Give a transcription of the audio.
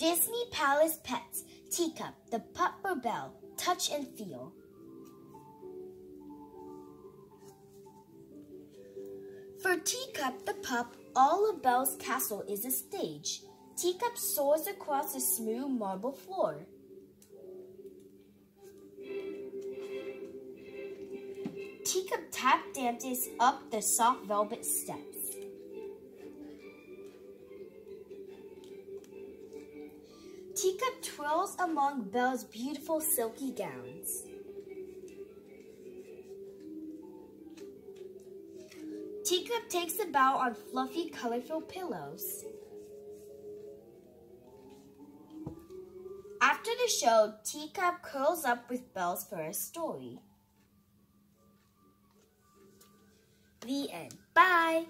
Disney Palace Pets, Teacup, the Pup Touch and Feel. For Teacup the pup, all of Belle's castle is a stage. Teacup soars across the smooth marble floor. Teacup tap dances up the soft velvet steps. Teacup twirls among Belle's beautiful silky gowns. Teacup takes a bow on fluffy, colorful pillows. After the show, Teacup curls up with Belle's for a story. The end. Bye!